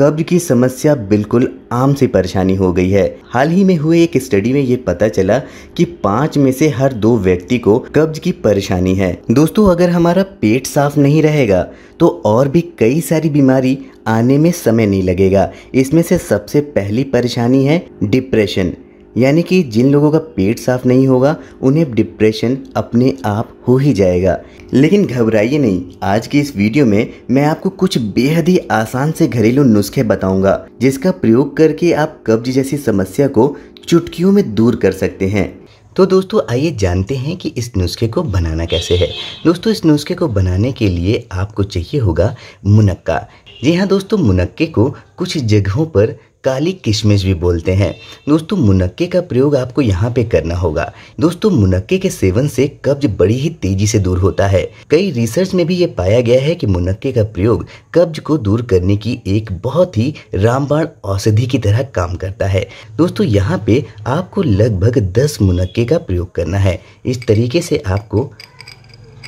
कब्ज की समस्या बिल्कुल आम सी परेशानी हो गई है। हाल ही में हुए एक स्टडी में ये पता चला कि पाँच में से हर दो व्यक्ति को कब्ज की परेशानी है। दोस्तों, अगर हमारा पेट साफ़ नहीं रहेगा तो और भी कई सारी बीमारी आने में समय नहीं लगेगा। इसमें से सबसे पहली परेशानी है डिप्रेशन। यानी कि जिन लोगों का पेट साफ़ नहीं होगा, उन्हें डिप्रेशन अपने आप हो ही जाएगा। लेकिन घबराइए नहीं, आज की इस वीडियो में मैं आपको कुछ बेहद ही आसान से घरेलू नुस्खे बताऊँगा, जिसका प्रयोग करके आप कब्ज जैसी समस्या को चुटकियों में दूर कर सकते हैं। तो दोस्तों, आइए जानते हैं कि इस नुस्खे को बनाना कैसे है। दोस्तों, इस नुस्खे को बनाने के लिए आपको चाहिए होगा मुनक्का। जी हाँ दोस्तों, मुनक्के को कुछ जगहों पर काली किशमिश भी बोलते हैं। दोस्तों, मुनक्के का प्रयोग आपको यहाँ पे करना होगा। दोस्तों, मुनक्के के सेवन से कब्ज बड़ी ही तेज़ी से दूर होता है। कई रिसर्च में भी ये पाया गया है कि मुनक्के का प्रयोग कब्ज को दूर करने की एक बहुत ही रामबाण औषधि की तरह काम करता है। दोस्तों, यहाँ पे आपको लगभग दस मुनक्के का प्रयोग करना है। इस तरीके से आपको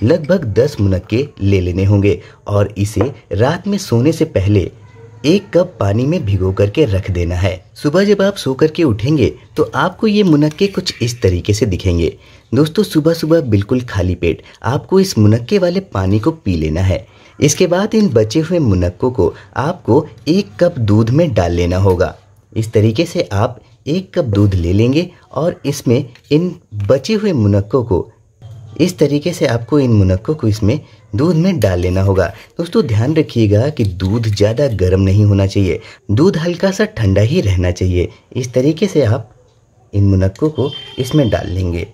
लगभग दस मुनक्के ले लेने होंगे और इसे रात में सोने से पहले एक कप पानी में भिगो करके रख देना है। सुबह जब आप सो करके उठेंगे तो आपको ये मुनक्के कुछ इस तरीके से दिखेंगे। दोस्तों सुबह सुबह बिल्कुल खाली पेट आपको इस मुनक्के वाले पानी को पी लेना है। इसके बाद इन बचे हुए मुनक्कों को आपको एक कप दूध में डाल लेना होगा। इस तरीके से आप एक कप दूध ले लेंगे और इसमें इन बचे हुए मुनक्कों को इस तरीके से आपको इन मुनक्कों को इसमें दूध में डाल लेना होगा। दोस्तों, ध्यान रखिएगा कि दूध ज़्यादा गर्म नहीं होना चाहिए। दूध हल्का सा ठंडा ही रहना चाहिए। इस तरीके से आप इन मुनक्कों को इसमें डाल लेंगे।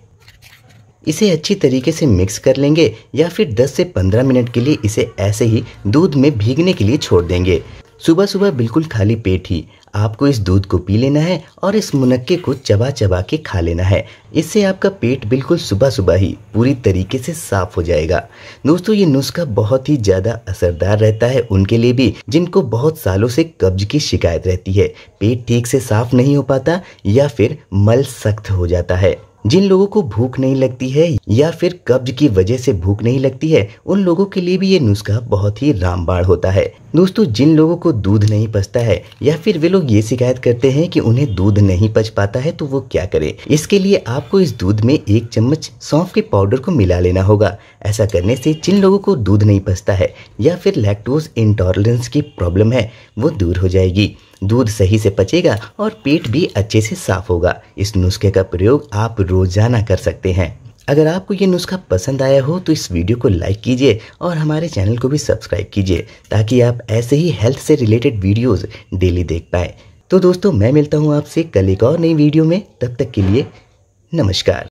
इसे अच्छी तरीके से मिक्स कर लेंगे या फिर 10 से 15 मिनट के लिए इसे ऐसे ही दूध में भीगने के लिए छोड़ देंगे। सुबह सुबह बिल्कुल खाली पेट ही। आपको इस दूध को पी लेना है और इस मुनक्के को चबा चबा के खा लेना है। इससे आपका पेट बिल्कुल सुबह सुबह ही पूरी तरीके से साफ़ हो जाएगा। दोस्तों, ये नुस्खा बहुत ही ज़्यादा असरदार रहता है उनके लिए भी, जिनको बहुत सालों से कब्ज की शिकायत रहती है। पेट ठीक से साफ़ नहीं हो पाता या फिर मल सख्त हो जाता है। जिन लोगों को भूख नहीं लगती है या फिर कब्ज की वजह से भूख नहीं लगती है, उन लोगों के लिए भी ये नुस्खा बहुत ही रामबाण होता है। दोस्तों, जिन लोगों को दूध नहीं पचता है, या फिर वे लोग ये शिकायत करते हैं कि उन्हें दूध नहीं पच पाता है तो वो क्या करें? इसके लिए आपको इस दूध में एक चम्मच सौंफ के पाउडर को मिला लेना होगा। ऐसा करने से जिन लोगों को दूध नहीं पचता है, या फिर लैक्टोज इंटॉलरेंस की प्रॉब्लम है, वो दूर हो जाएगी। दूध सही से पचेगा और पेट भी अच्छे से साफ़ होगा। इस नुस्खे का प्रयोग आप रोज़ाना कर सकते हैं। अगर आपको ये नुस्खा पसंद आया हो तो इस वीडियो को लाइक कीजिए और हमारे चैनल को भी सब्सक्राइब कीजिए, ताकि आप ऐसे ही हेल्थ से रिलेटेड वीडियोस डेली देख पाए। तो दोस्तों, मैं मिलता हूँ आपसे कल एक और नई वीडियो में। तब तक के लिए नमस्कार।